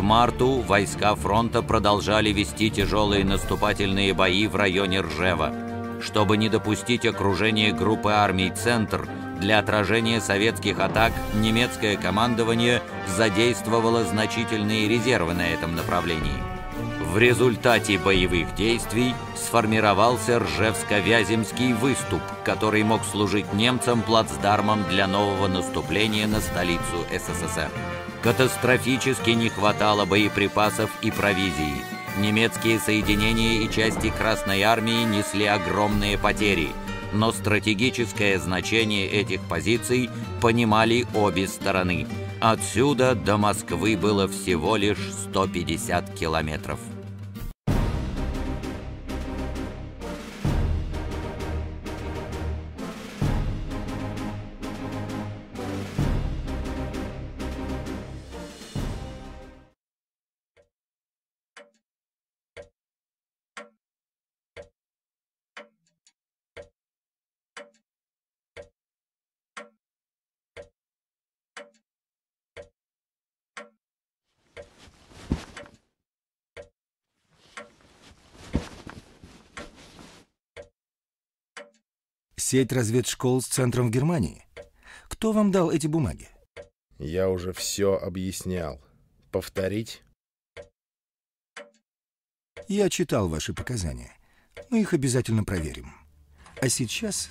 К марту войска фронта продолжали вести тяжелые наступательные бои в районе Ржева. Чтобы не допустить окружения группы армий «Центр», для отражения советских атак немецкое командование задействовало значительные резервы на этом направлении. В результате боевых действий сформировался Ржевско-Вяземский выступ, который мог служить немцам плацдармом для нового наступления на столицу СССР. Катастрофически не хватало боеприпасов и провизии. Немецкие соединения и части Красной Армии несли огромные потери, но стратегическое значение этих позиций понимали обе стороны. Отсюда до Москвы было всего лишь 150 километров. Сеть разведшкол с центром в Германии. Кто вам дал эти бумаги? Я уже все объяснял. Повторить? Я читал ваши показания. Мы их обязательно проверим. А сейчас...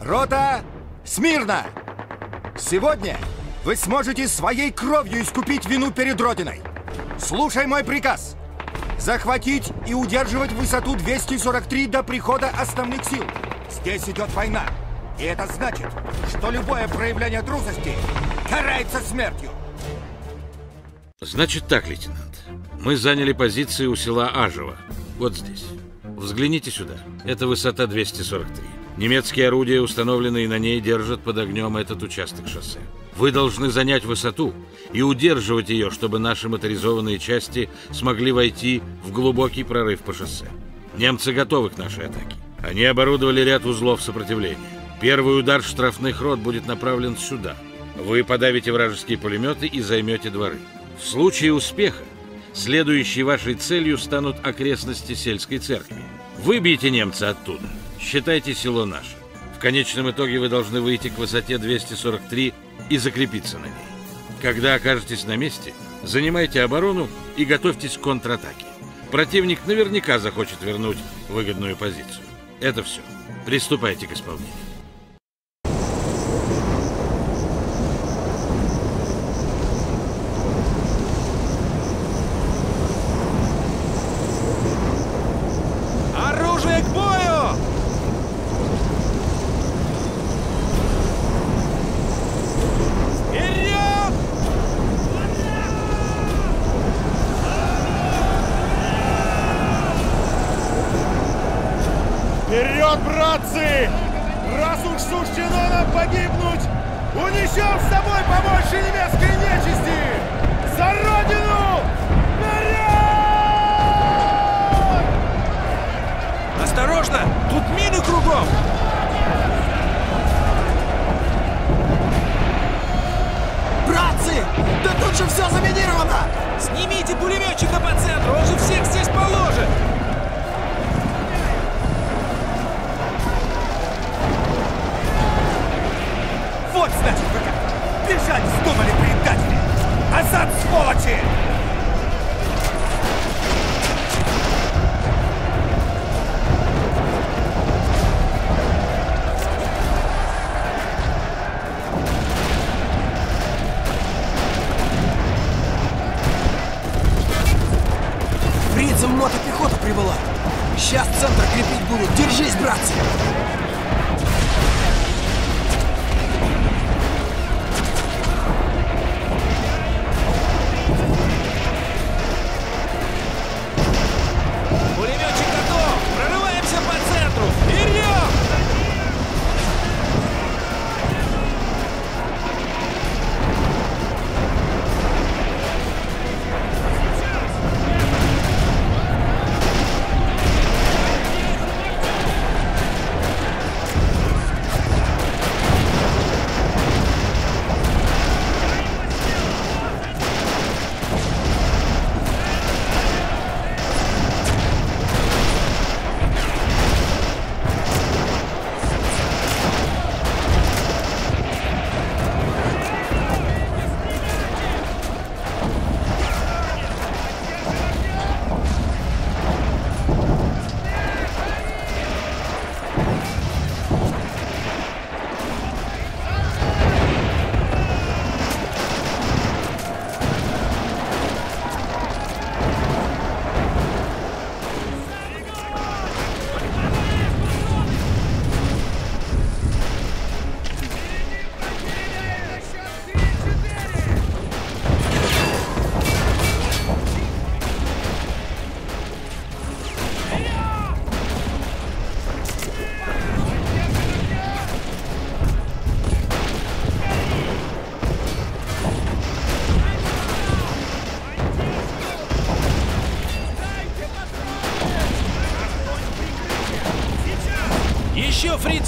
Рота, смирно! Сегодня вы сможете своей кровью искупить вину перед Родиной. Слушай мой приказ. Захватить и удерживать высоту 243 до прихода основных сил. Здесь идет война. И это значит, что любое проявление трусости карается смертью. Значит так, лейтенант. Мы заняли позиции у села Ажево. Вот здесь. Взгляните сюда. Это высота 243. Немецкие орудия, установленные на ней, держат под огнем этот участок шоссе. Вы должны занять высоту и удерживать ее, чтобы наши моторизованные части смогли войти в глубокий прорыв по шоссе. Немцы готовы к нашей атаке. Они оборудовали ряд узлов сопротивления. Первый удар штрафных рот будет направлен сюда. Вы подавите вражеские пулеметы и займете дворы. В случае успеха следующей вашей целью станут окрестности сельской церкви. Выбейте немца оттуда. Считайте село наше. В конечном итоге вы должны выйти к высоте 243 и закрепиться на ней. Когда окажетесь на месте, занимайте оборону и готовьтесь к контратаке. Противник наверняка захочет вернуть выгодную позицию. Это все. Приступайте к исполнению.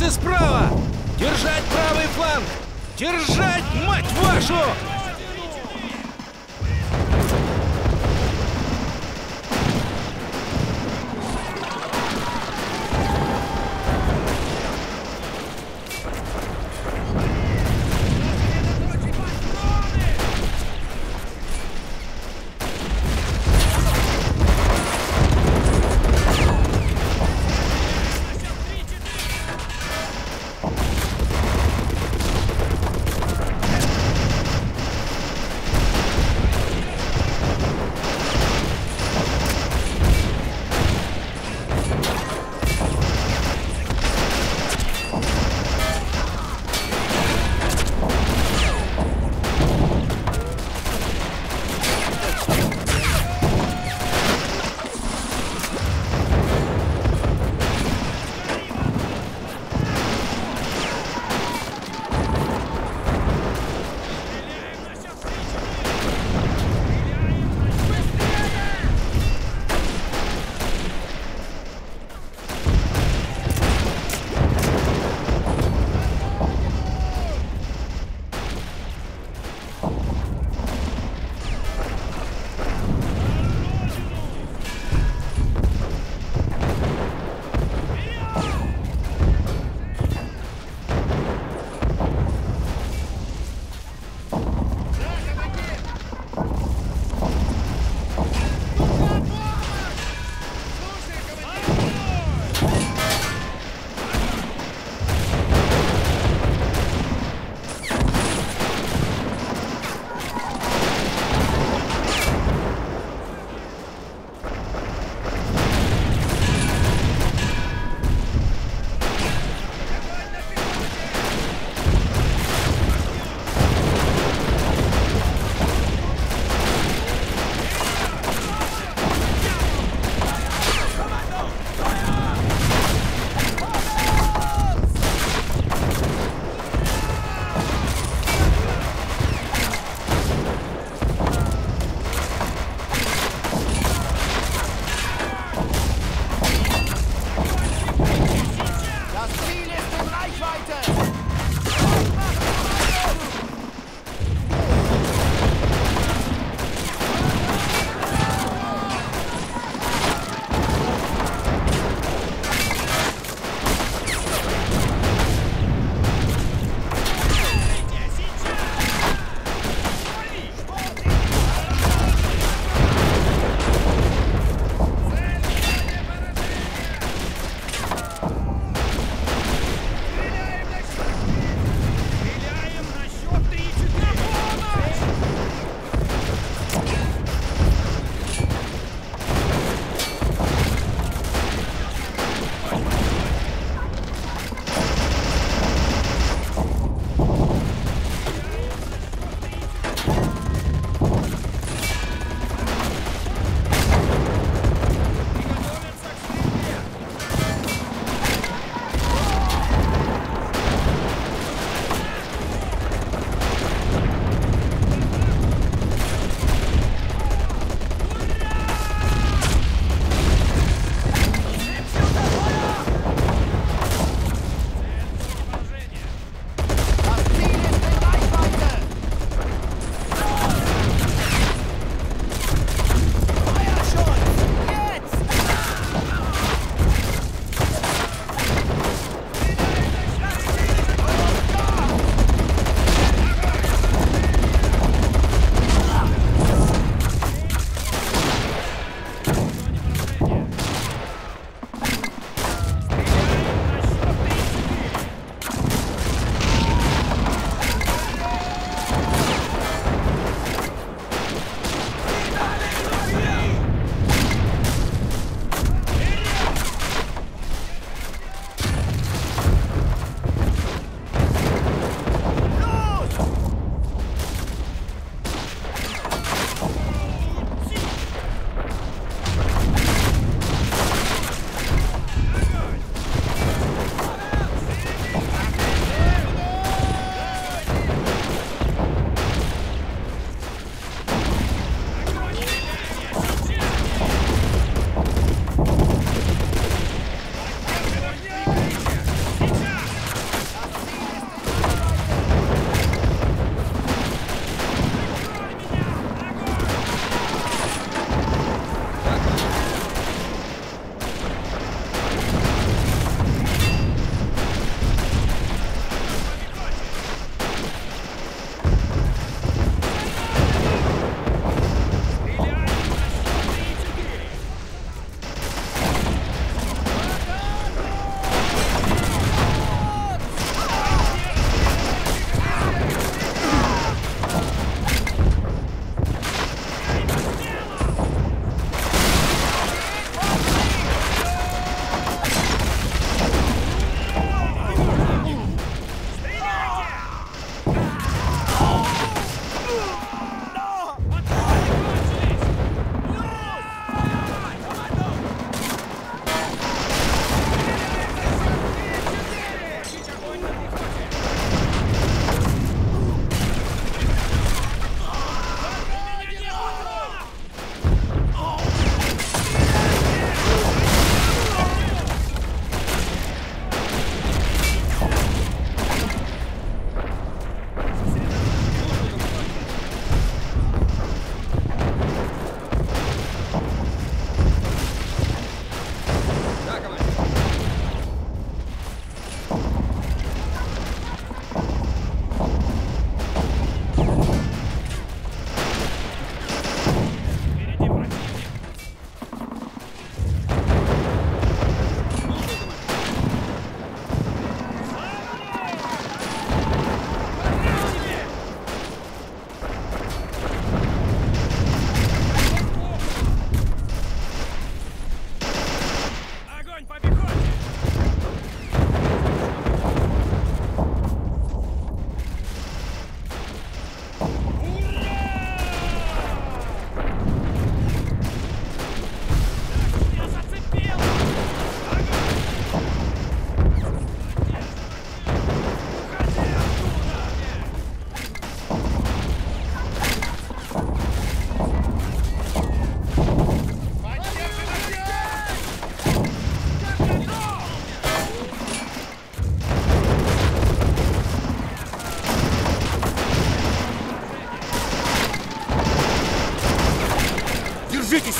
Фрицы справа! Держать правый фланг! Держать, мать вашу!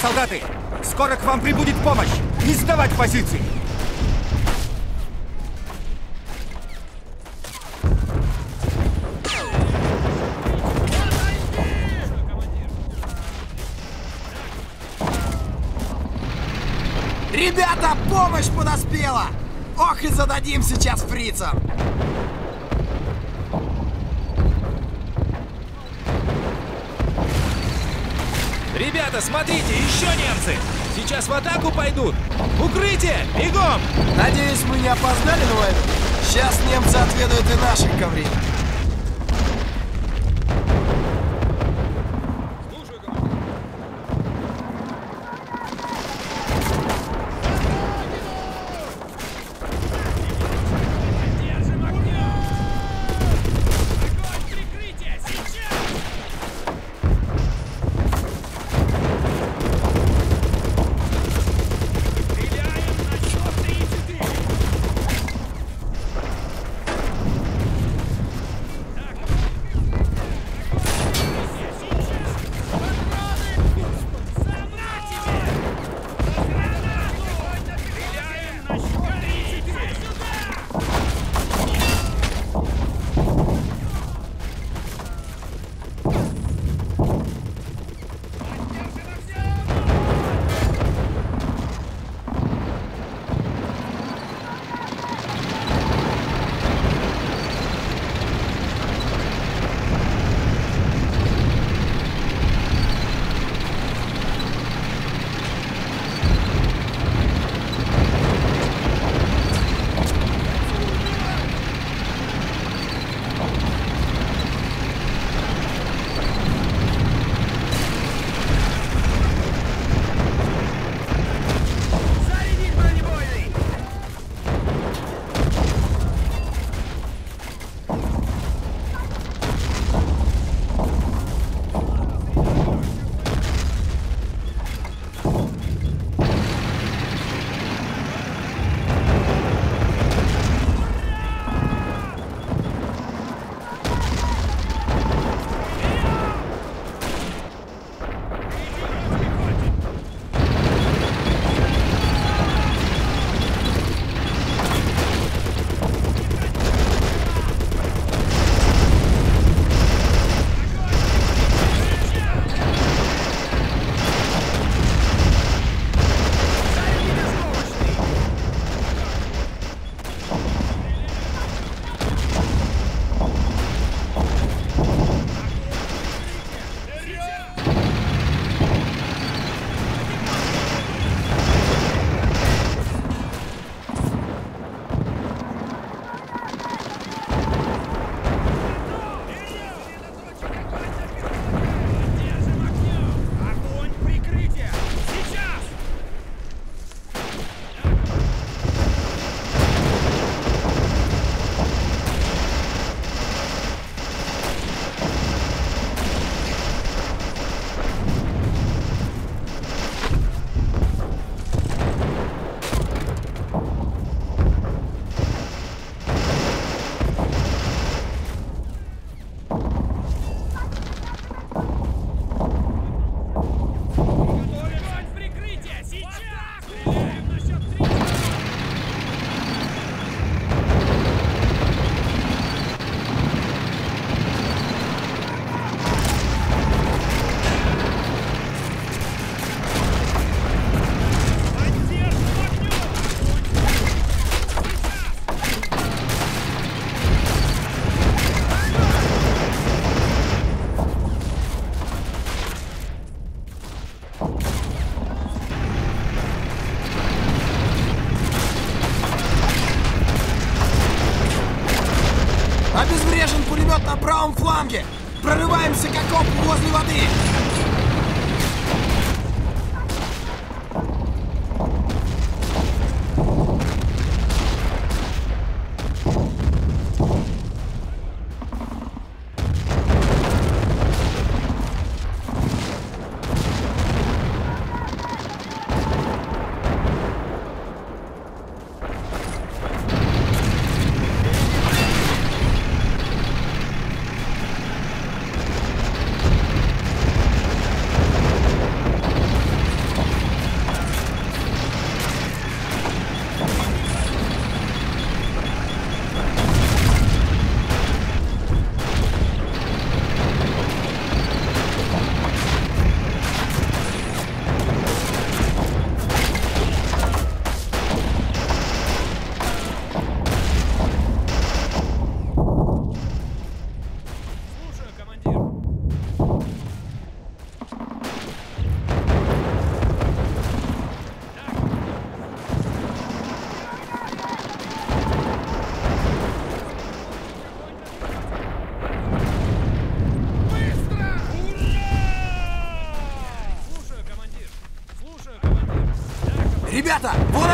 Солдаты! Скоро к вам прибудет помощь! Не сдавать позиции! Ребята, помощь подоспела! Ох и зададим сейчас фрицам! Сейчас в атаку пойдут! Укрытие! Бегом! Надеюсь, мы не опоздали на войну? Сейчас немцы отведают и наших коврин.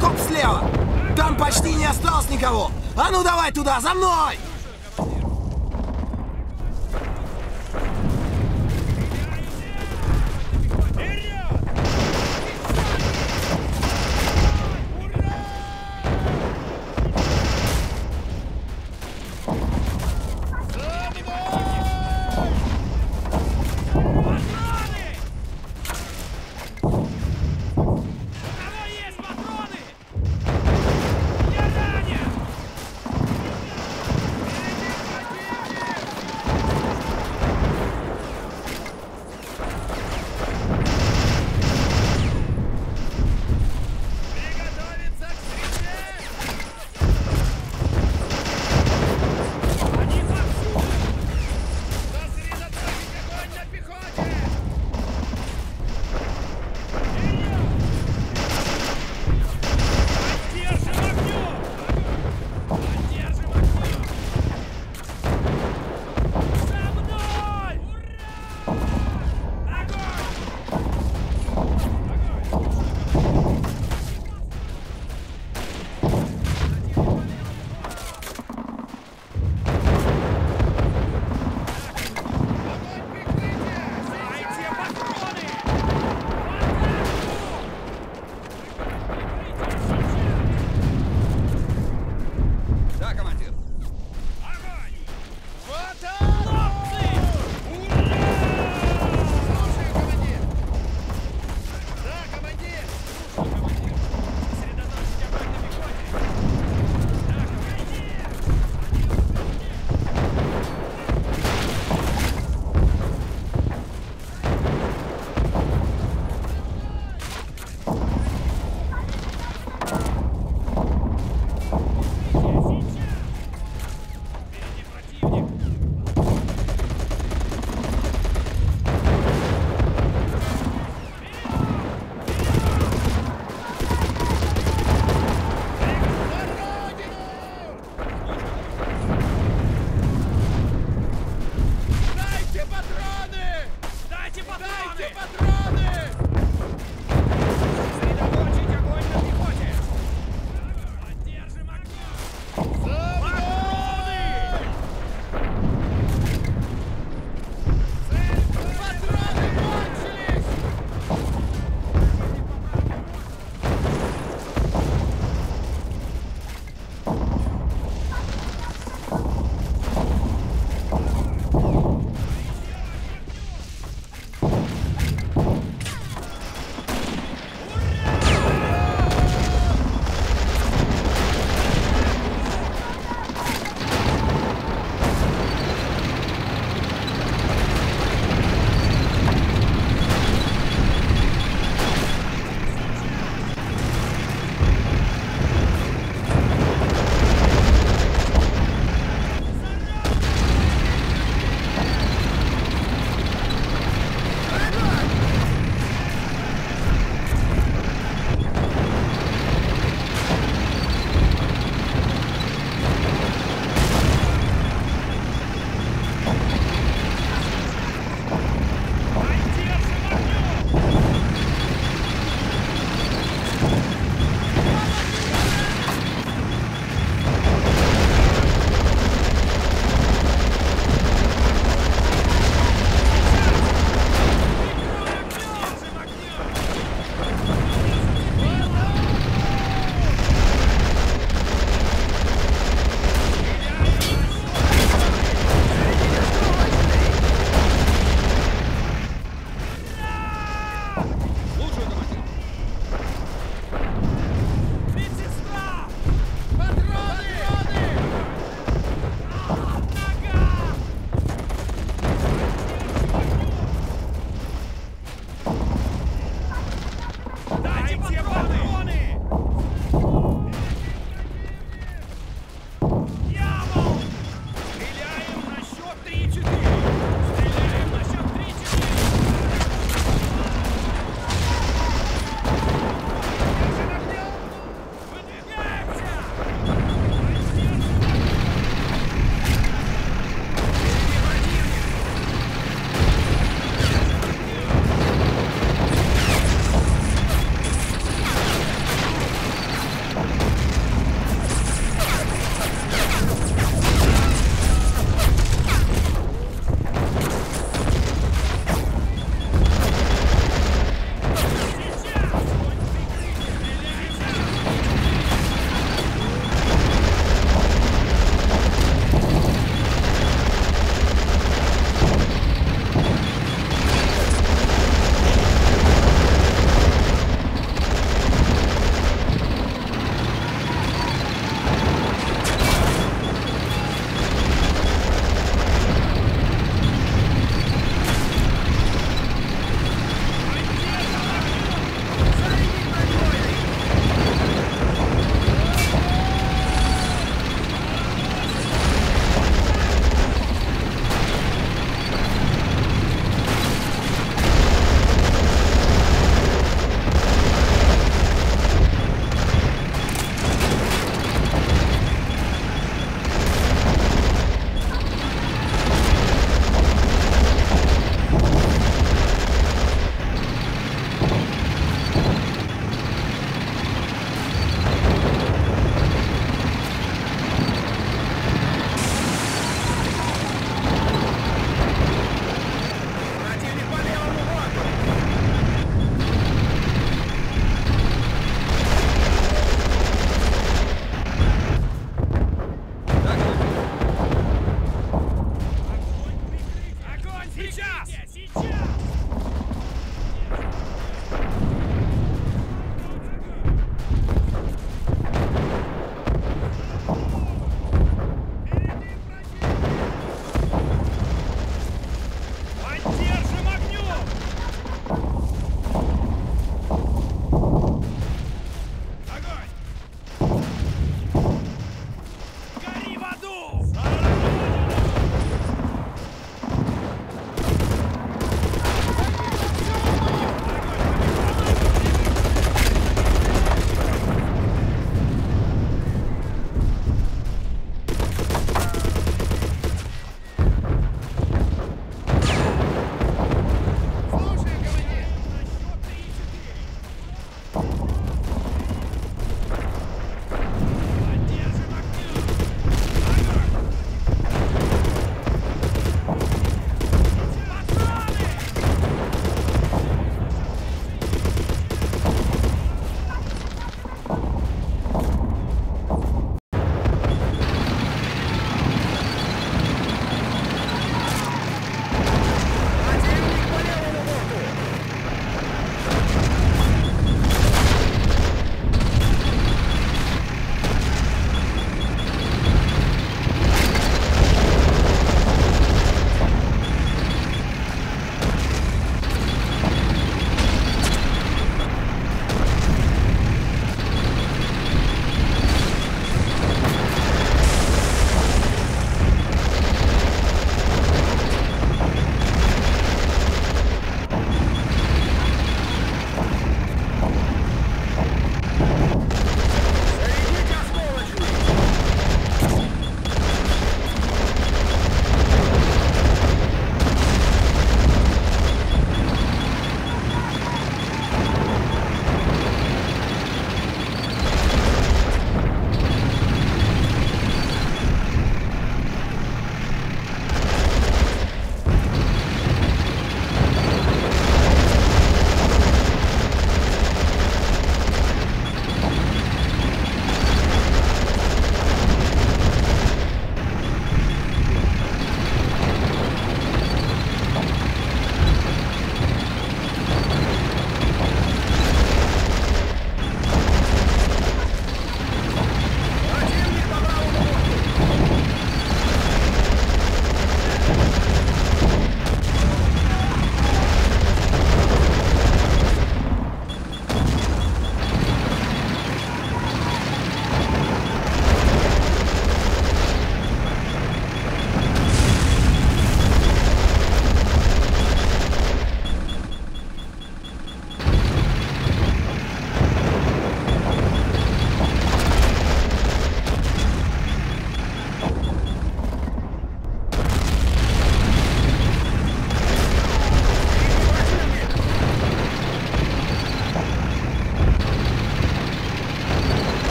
Окоп слева! Там почти не осталось никого! А ну давай туда, за мной!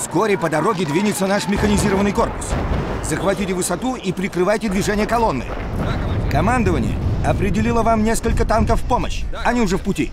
Вскоре по дороге двинется наш механизированный корпус. Захватите высоту и прикрывайте движение колонны. Командование определило вам несколько танков в помощь. Они уже в пути.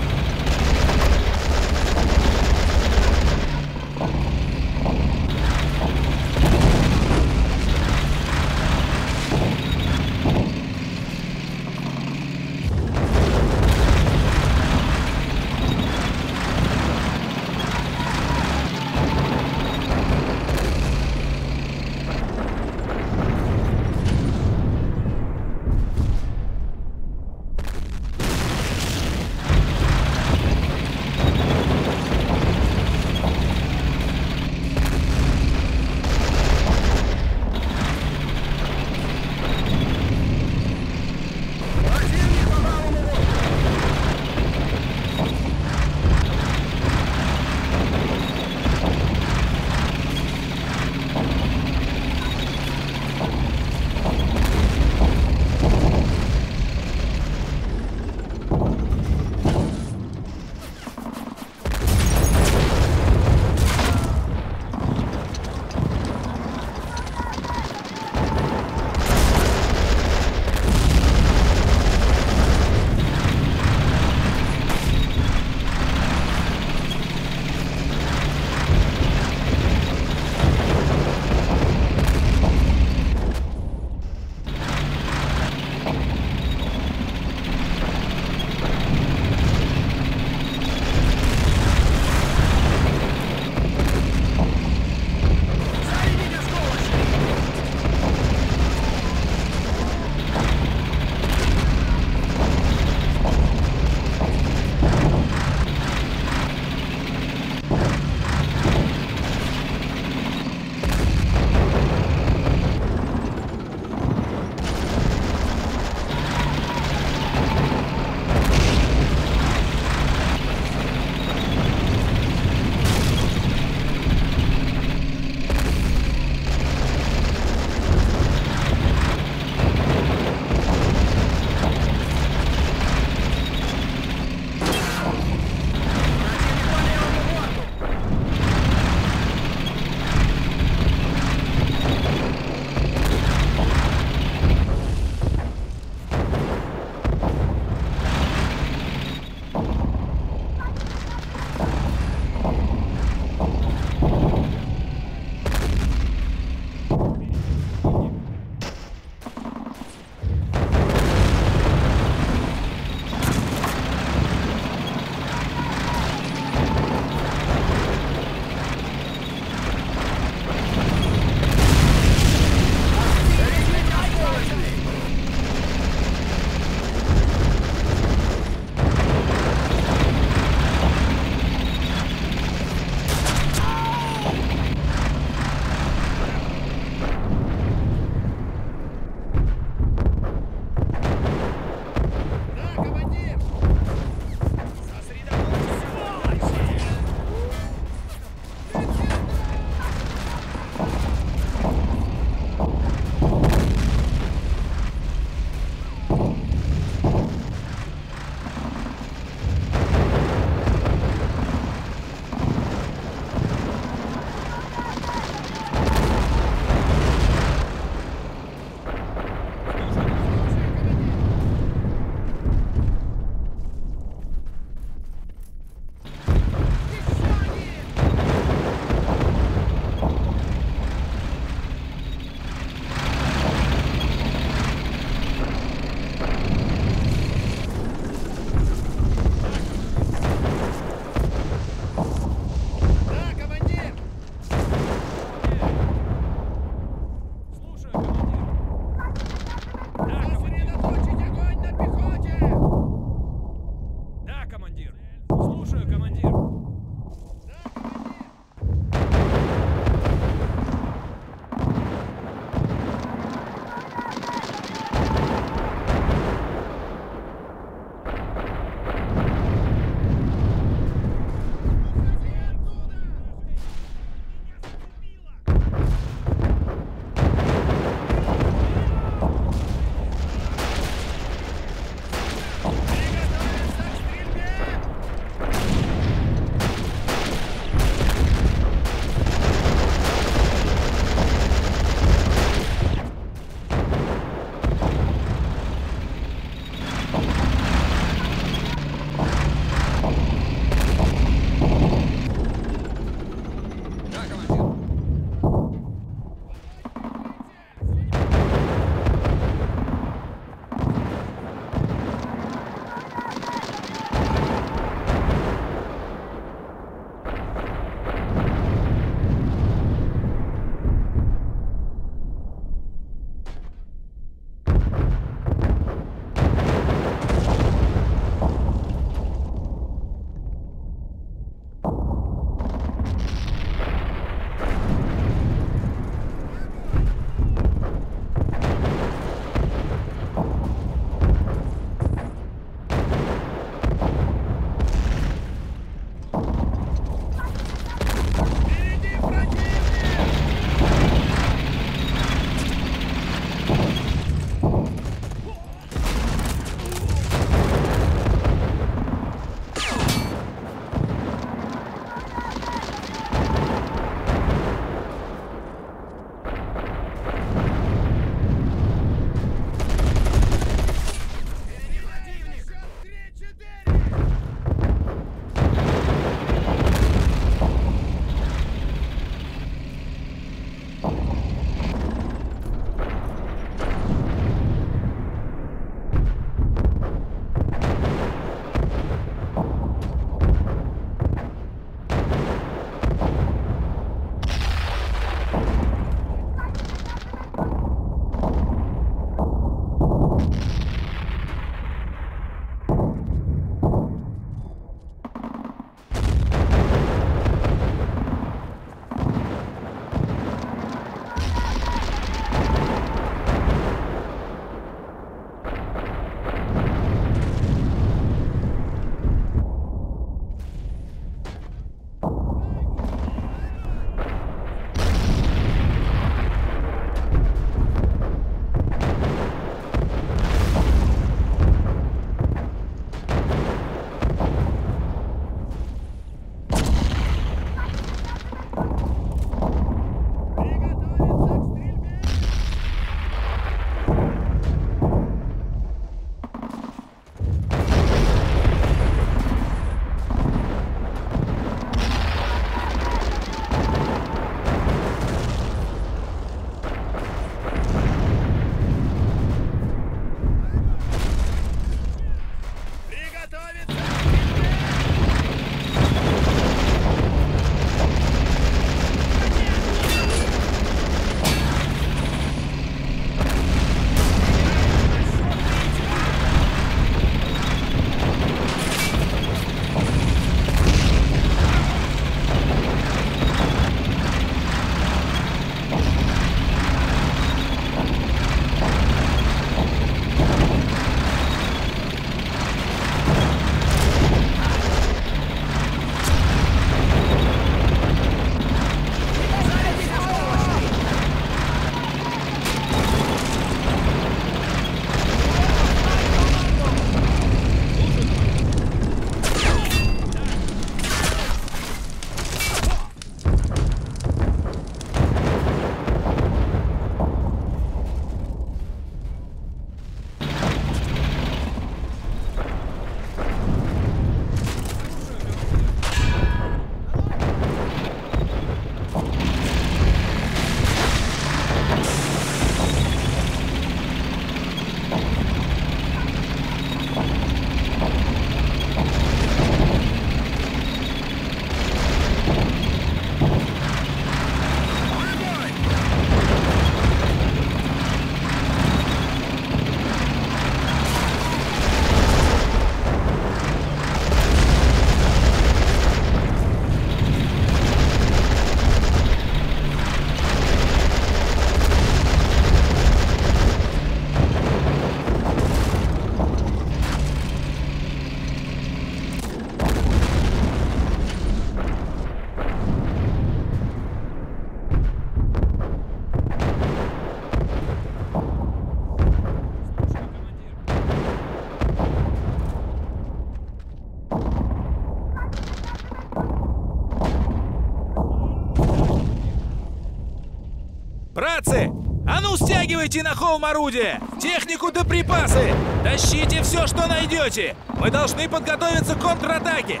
Стягивайте на холм орудия! Технику да припасы! Тащите все, что найдете! Мы должны подготовиться к контратаке!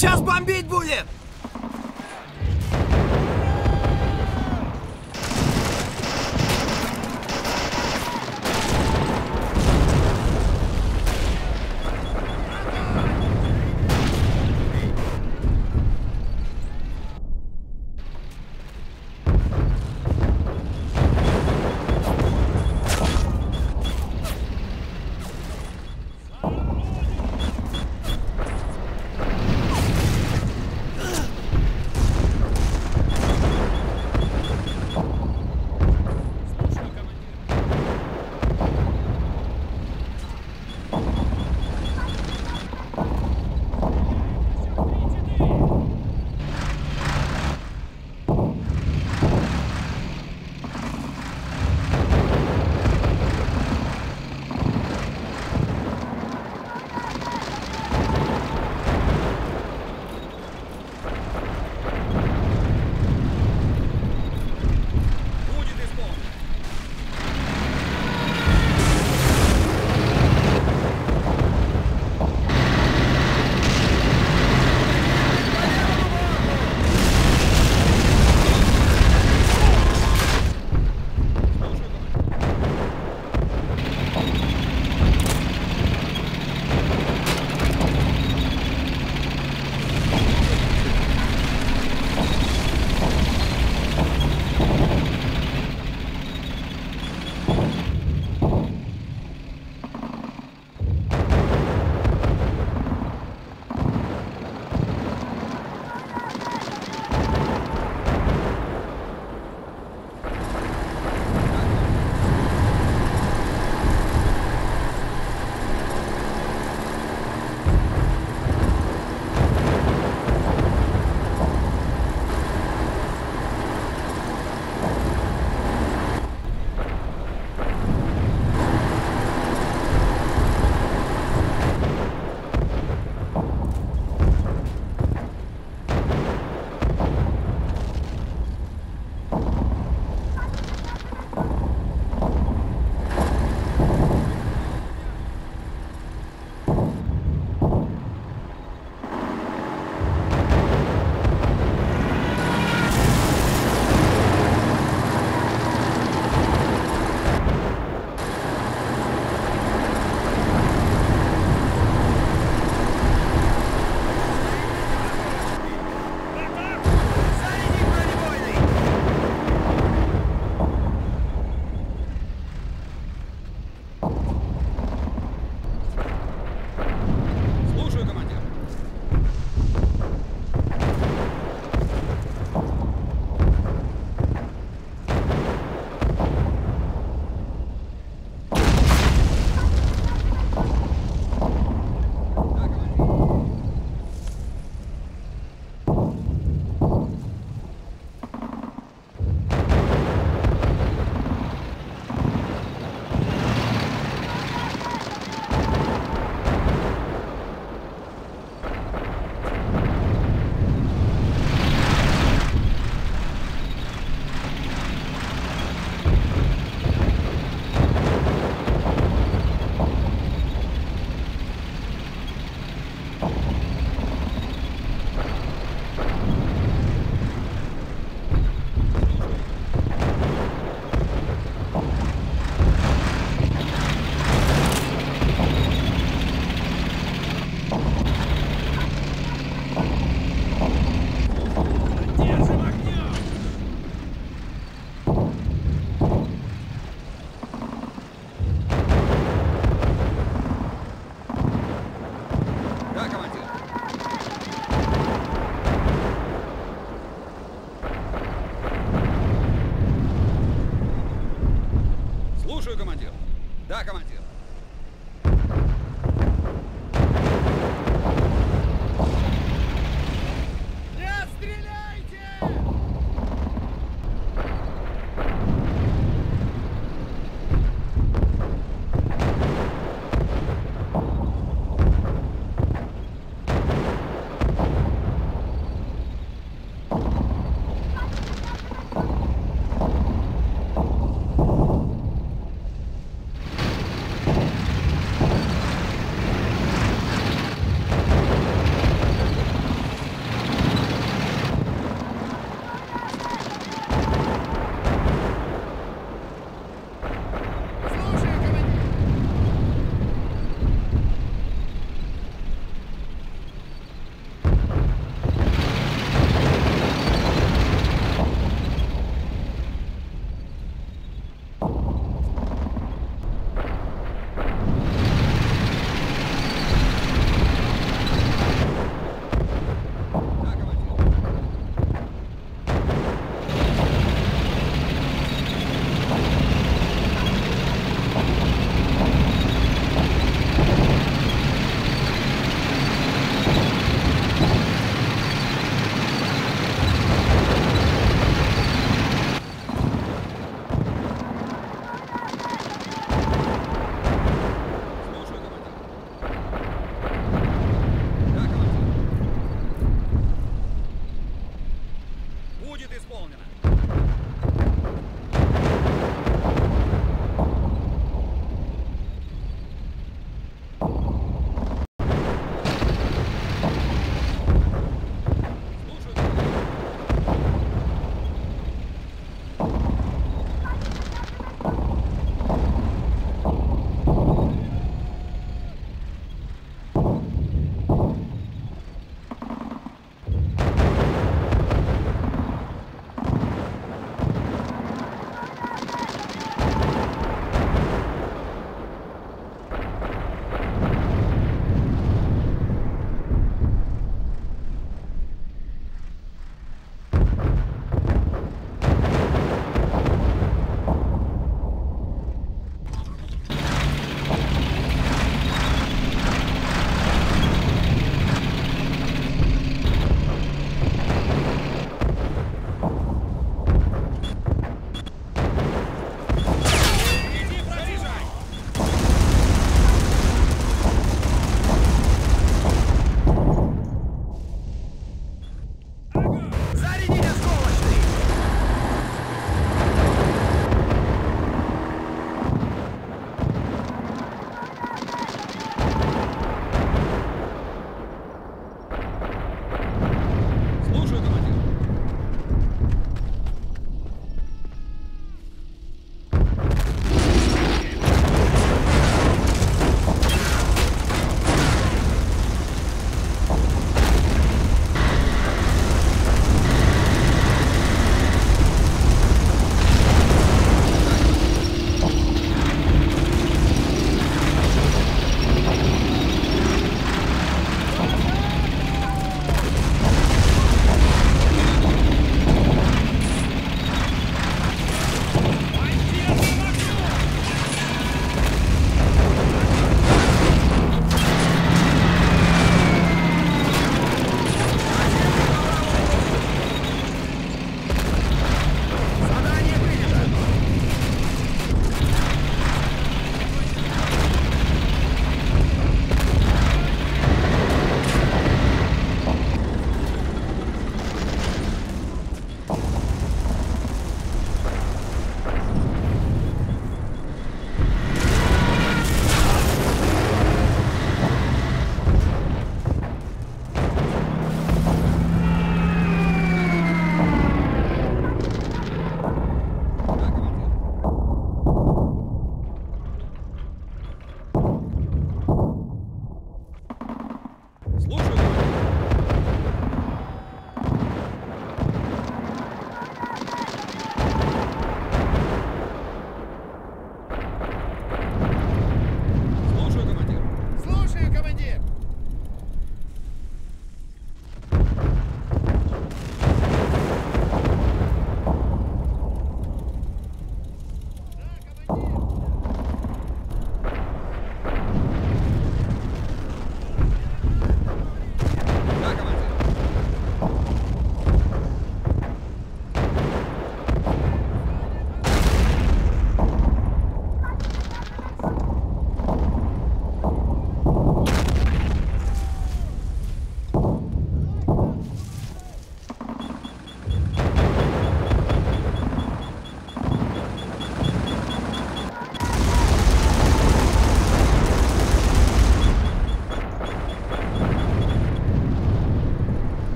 Сейчас бомбить будет!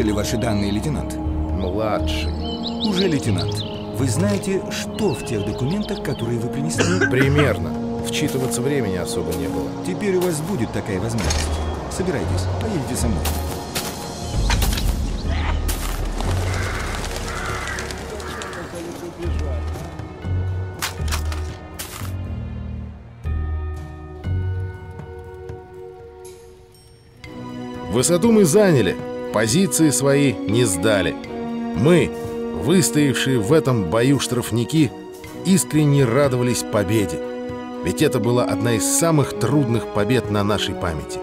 Проверили ваши данные, лейтенант. Младший. Уже лейтенант. Вы знаете, что в тех документах, которые вы принесли? Примерно. Вчитываться времени особо не было. Теперь у вас будет такая возможность. Собирайтесь, поедете со мной. Высоту мы заняли, позиции свои не сдали. Мы, выстоявшие в этом бою штрафники, искренне радовались победе. Ведь это была одна из самых трудных побед на нашей памяти.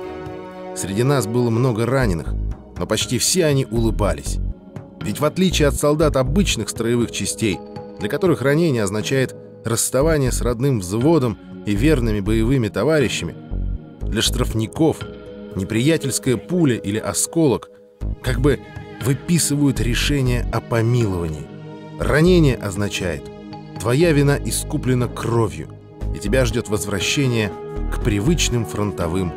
Среди нас было много раненых, но почти все они улыбались. Ведь в отличие от солдат обычных строевых частей, для которых ранение означает расставание с родным взводом и верными боевыми товарищами, для штрафников неприятельская пуля или осколок как бы выписывают решение о помиловании. Ранение означает «твоя вина искуплена кровью», и тебя ждет возвращение к привычным фронтовым